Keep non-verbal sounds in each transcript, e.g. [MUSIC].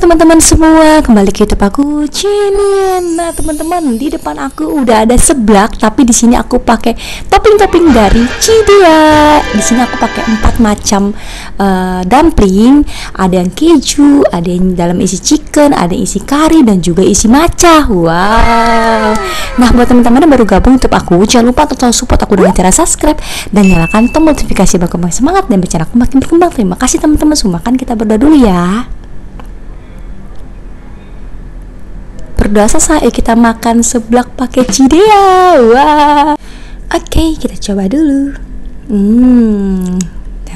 teman-teman semua, kembali ke YouTube aku Cinin. Nah teman-teman, di depan aku udah ada seblak, tapi di sini aku pakai topping-topping dari Cidea. Di sini aku pakai empat macam uh, dumpling, ada yang keju, ada yang dalam isi chicken, ada yang isi kari dan juga isi maca. Wow. Nah buat teman-teman yang baru gabung YouTube aku, jangan lupa untuk support aku dengan cara subscribe dan nyalakan tombol notifikasi berkembang semangat dan bicara aku makin berkembang. Terima kasih teman-teman semua. Kan kita berdoa dulu ya. Berdoa selesai kita makan seblak pakai cidea wah. Oke okay, kita coba dulu. Hmm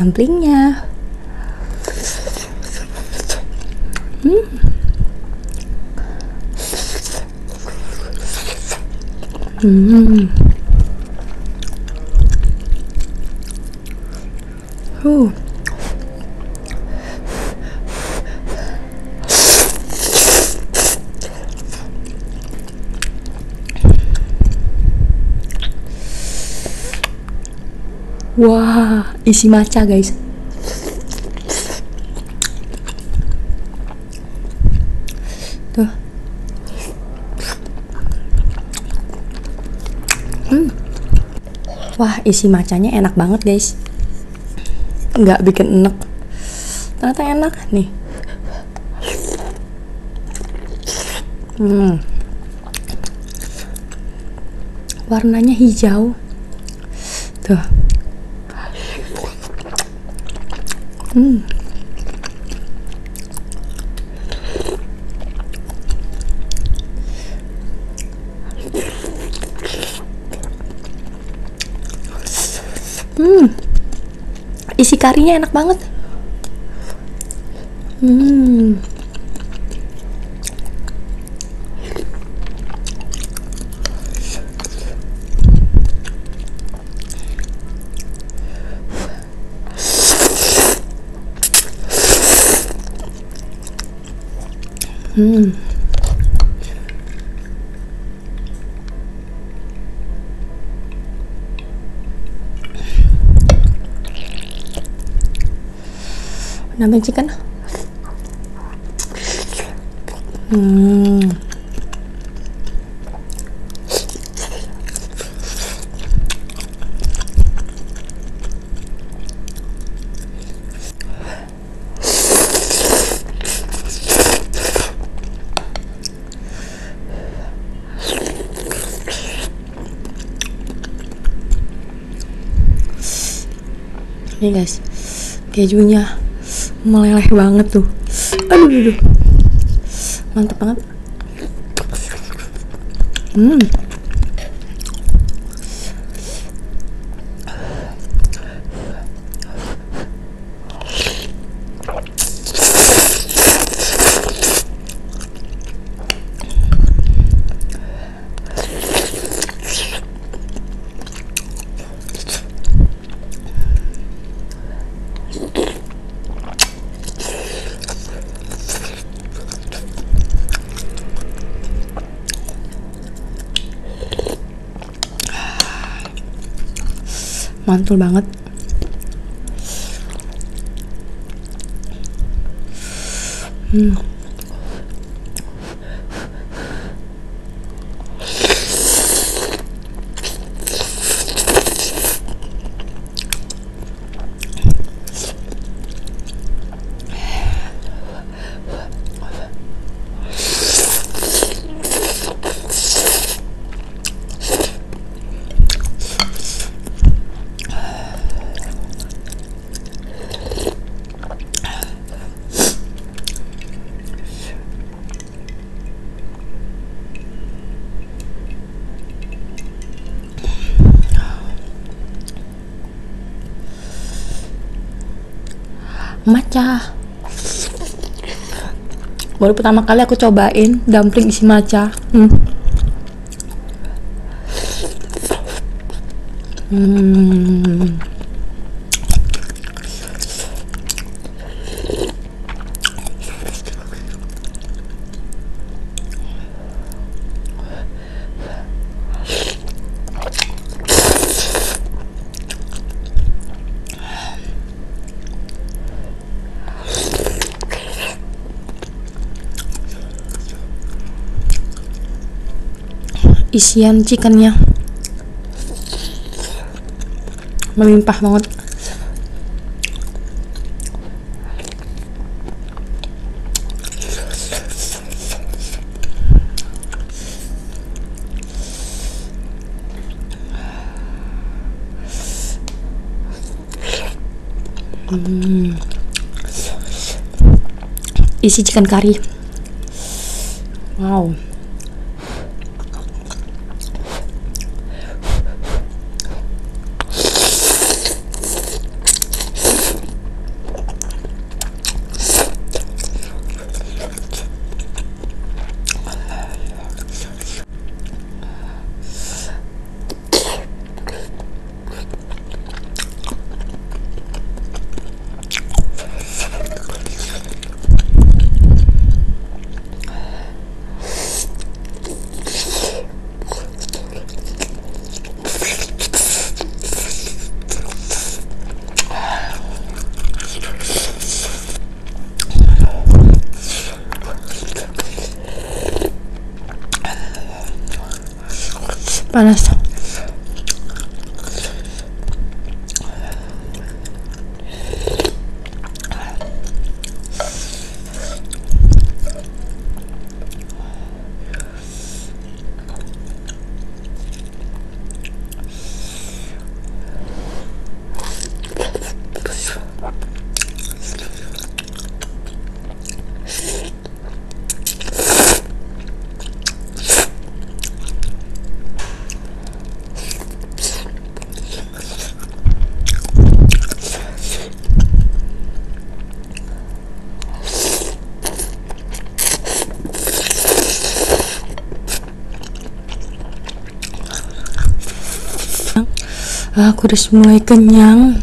dumplingnya. Hmm. Hmm. uh Wah, isi maca guys. Tuh. Hmm. Wah, isi macanya enak banget guys. Nggak bikin enak. Ternyata enak nih. Hmm. Warnanya hijau. Tuh. Hmm. Hmm. Isi karinya enak banget. Hmm. Hmm. Namanya chicken. Hmm. Nih guys. Kejunya meleleh banget tuh. Aduh aduh mantep banget. Hmm mantul banget hmm. Maca baru pertama kali aku cobain dumpling isi maca hmm. Hmm. Isian chickennya. Melimpah banget. Hmm. isi chicken curry. Wow para. Aku udah mulai kenyang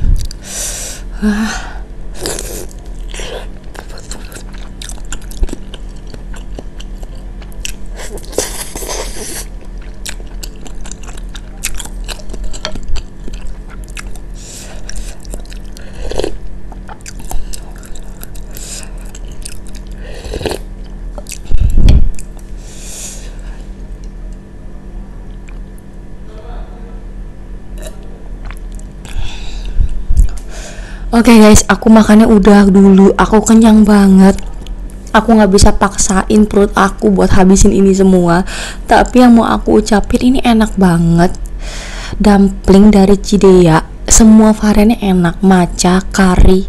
ah. Oke okay guys, aku makannya udah dulu. Aku kenyang banget. Aku nggak bisa paksain perut aku buat habisin ini semua. Tapi yang mau aku ucapin ini enak banget. Dumpling dari Cidea. Semua variannya enak. Maca, kari,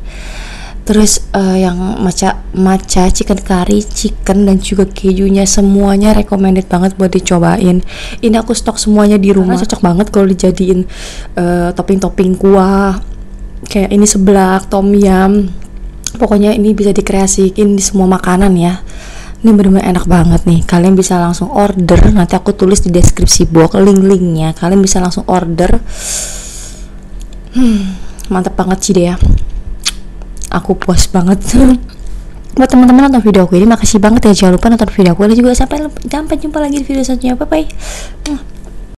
terus uh, yang maca maca chicken curry chicken dan juga kejunya semuanya recommended banget buat dicobain ini aku stok semuanya di rumah Karena cocok banget kalau dijadiin uh, topping-topping kuah kayak ini seblak tom yum pokoknya ini bisa dikreasiin di semua makanan ya. Ini benar-benar enak banget nih. Kalian bisa langsung order nanti aku tulis di deskripsi box link-linknya. Kalian bisa langsung order. Hmm, mantap banget sih deh ya. Aku puas banget. [LAUGHS] Buat teman-teman nonton video aku ini makasih banget ya. Jangan lupa nonton video aku. Dan juga sampai sampai jumpa lagi di video selanjutnya. Bye bye